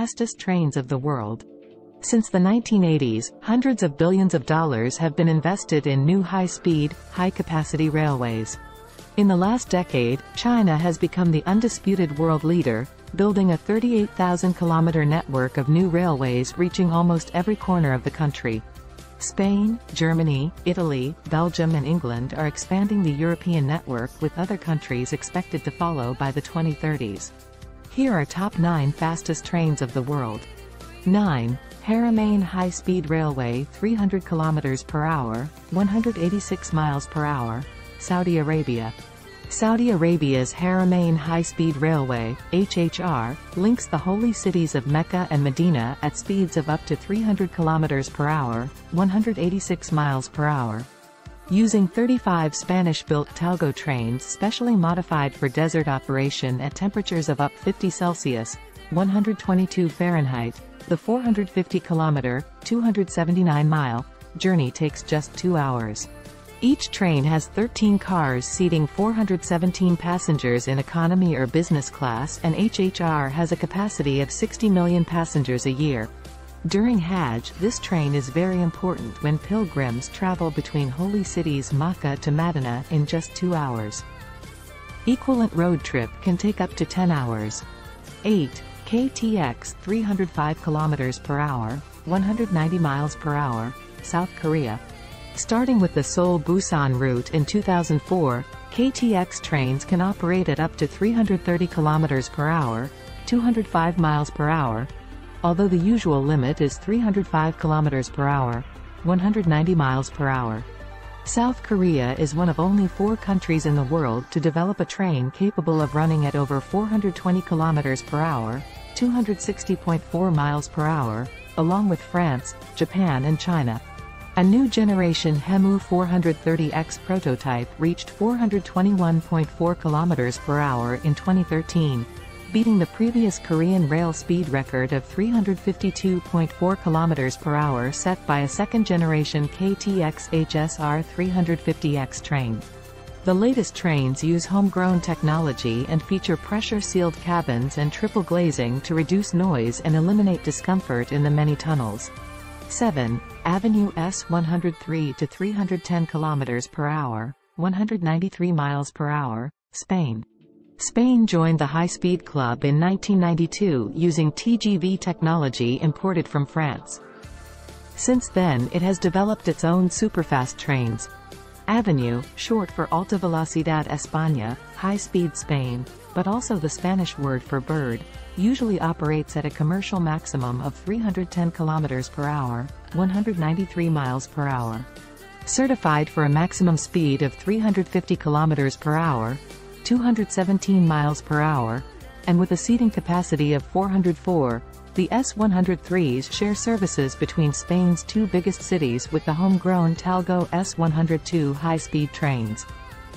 fastest trains of the world. Since the 1980s, hundreds of billions of dollars have been invested in new high-speed, high-capacity railways. In the last decade, China has become the undisputed world leader, building a 38,000-kilometer network of new railways reaching almost every corner of the country. Spain, Germany, Italy, Belgium and England are expanding the European network with other countries expected to follow by the 2030s. Here are top 9 fastest trains of the world. 9. Haramain High Speed Railway 300 km per hour, 186 miles per hour, Saudi Arabia. Saudi Arabia's Haramain High-Speed Railway, HHR, links the holy cities of Mecca and Medina at speeds of up to 300 km per hour, 186 miles per hour. Using 35 Spanish-built Talgo trains specially modified for desert operation at temperatures of up 50 Celsius, 122 Fahrenheit, the 450 km, 279 mile, journey takes just two hours. Each train has 13 cars seating 417 passengers in economy or business class and HHR has a capacity of 60 million passengers a year. During Hajj, this train is very important when pilgrims travel between holy cities Makkah to Medina in just two hours. Equivalent road trip can take up to 10 hours. 8. KTX 305 km per hour, 190 miles per hour, South Korea. Starting with the Seoul-Busan route in 2004, KTX trains can operate at up to 330 km per hour, 205 miles per hour, although the usual limit is 305 km per hour, 190 miles per hour. South Korea is one of only four countries in the world to develop a train capable of running at over 420 km per hour, 260.4 miles per hour, along with France, Japan and China. A new generation Hemu 430X prototype reached 421.4 km per hour in 2013, beating the previous Korean rail speed record of 352.4 km per hour set by a second-generation KTX HSR 350X train. The latest trains use homegrown technology and feature pressure-sealed cabins and triple glazing to reduce noise and eliminate discomfort in the many tunnels. 7. Avenue S 103 to 310 km per hour, 193 miles per hour, Spain. Spain joined the High Speed Club in 1992 using TGV technology imported from France. Since then it has developed its own superfast trains. Avenue, short for Alta Velocidad España, High Speed Spain, but also the Spanish word for bird, usually operates at a commercial maximum of 310 km per hour, 193 miles per hour. Certified for a maximum speed of 350 km per hour, 217 miles per hour, and with a seating capacity of 404, the S103s share services between Spain's two biggest cities with the homegrown Talgo S102 high-speed trains.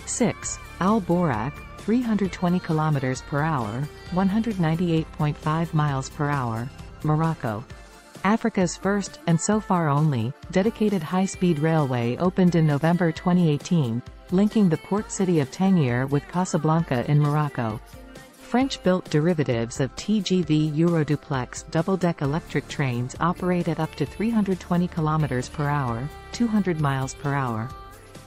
6. Al Boraq, 320 km per hour, 198.5 miles per hour, Morocco. Africa's first, and so far only, dedicated high-speed railway opened in November 2018, linking the port city of Tangier with Casablanca in Morocco. French-built derivatives of TGV Euroduplex double-deck electric trains operate at up to 320 km per hour, 200 miles per hour.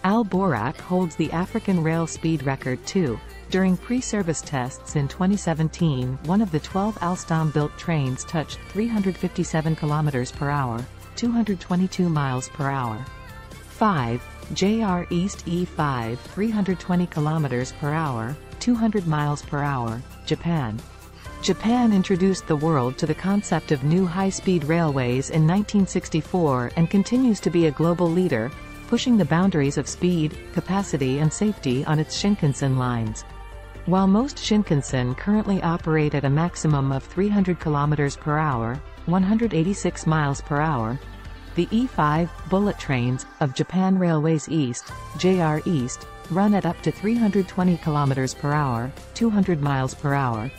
Al Boraq holds the African rail speed record too, during pre-service tests in 2017, one of the 12 Alstom-built trains touched 357 km per hour, 222 miles per hour. 5. JR East E5 320 km per hour, 200 miles per hour, Japan. Japan introduced the world to the concept of new high-speed railways in 1964 and continues to be a global leader, pushing the boundaries of speed, capacity and safety on its Shinkansen lines. While most Shinkansen currently operate at a maximum of 300 km per hour, 186 miles per hour, the E5 bullet trains of Japan Railways East, JR East, run at up to 320 km per hour, 200 miles per hour.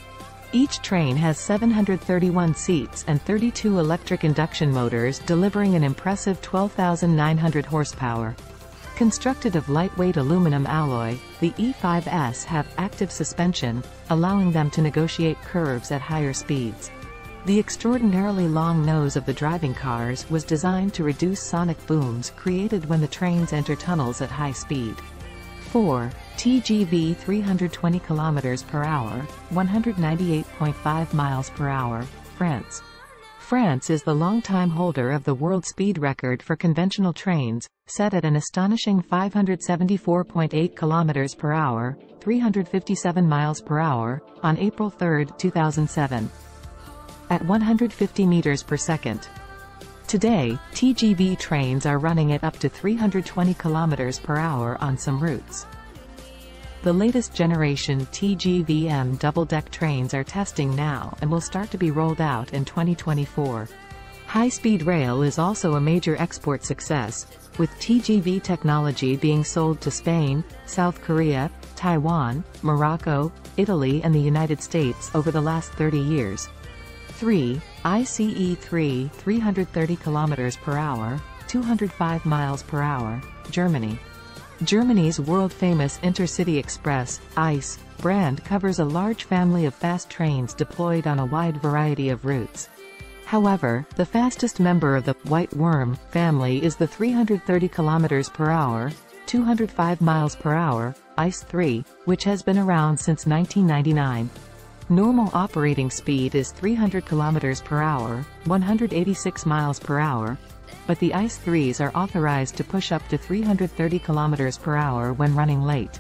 Each train has 731 seats and 32 electric induction motors delivering an impressive 12,900 horsepower. Constructed of lightweight aluminum alloy, the E5S have active suspension, allowing them to negotiate curves at higher speeds. The extraordinarily long nose of the driving cars was designed to reduce sonic booms created when the trains enter tunnels at high speed. 4. TGV 320 km per hour, 198.5 miles per hour, France. France is the longtime holder of the world speed record for conventional trains, set at an astonishing 574.8 km per hour, 357 miles per hour, on April 3, 2007. At 150 meters per second. Today, TGV trains are running at up to 320 km per hour on some routes. The latest generation TGVM double-deck trains are testing now and will start to be rolled out in 2024. High-speed rail is also a major export success, with TGV technology being sold to Spain, South Korea, Taiwan, Morocco, Italy and the United States over the last 30 years. 3. ICE 3 330 km per hour, 205 miles per hour, Germany. Germany's world-famous Intercity Express, ICE, brand covers a large family of fast trains deployed on a wide variety of routes. However, the fastest member of the White Worm family is the 330 km per hour, 205 miles per hour, ICE 3, which has been around since 1999. Normal operating speed is 300 km per hour, 186 miles per hour, but the ICE 3s are authorized to push up to 330 km per hour when running late.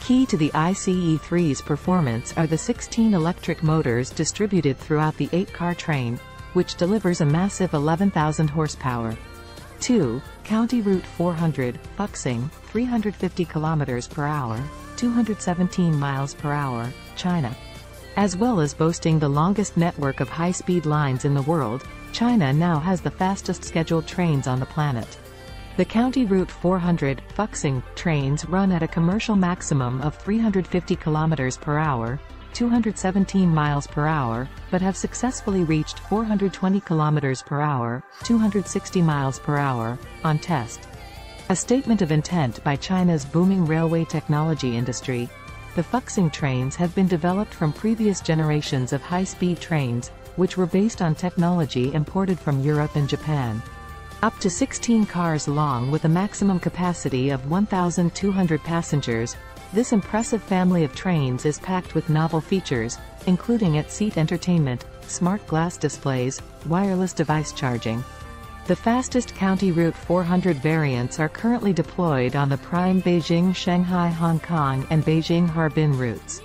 Key to the ICE 3's performance are the 16 electric motors distributed throughout the 8-car train, which delivers a massive 11,000 horsepower. 2. County Route 400, Fuxing, 350 km per hour, 217 miles per hour, China. As well as boasting the longest network of high-speed lines in the world, China now has the fastest scheduled trains on the planet. The County Route 400 Fuxing trains run at a commercial maximum of 350 km per hour, 217 miles per hour, but have successfully reached 420 km per hour, 260 miles per hour, on test. A statement of intent by China's booming railway technology industry. The Fuxing trains have been developed from previous generations of high-speed trains, which were based on technology imported from Europe and Japan. Up to 16 cars long with a maximum capacity of 1,200 passengers, this impressive family of trains is packed with novel features, including at-seat entertainment, smart glass displays, wireless device charging. The fastest County Route 400 variants are currently deployed on the prime Beijing, Shanghai, Hong Kong and Beijing Harbin routes.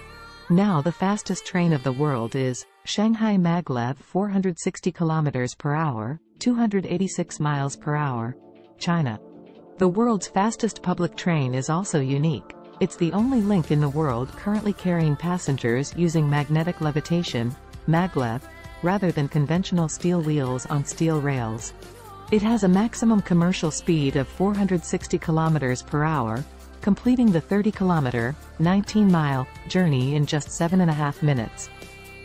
Now the fastest train of the world is Shanghai Maglev 460 km per hour, 286 miles per hour, China. The world's fastest public train is also unique. It's the only link in the world currently carrying passengers using magnetic levitation, maglev, rather than conventional steel wheels on steel rails. It has a maximum commercial speed of 460 km per hour, completing the 30-kilometer, 19-mile, journey in just seven and a half minutes.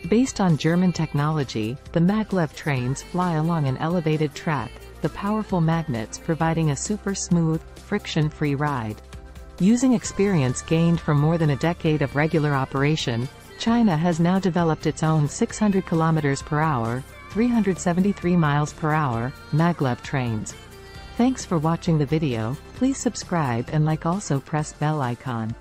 Based on German technology, the maglev trains fly along an elevated track, the powerful magnets providing a super smooth, friction-free ride. Using experience gained from more than a decade of regular operation, China has now developed its own 600 km per hour, 373 miles per hour, maglev trains. Thanks for watching the video, please subscribe and like also press bell icon.